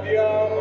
Adiós.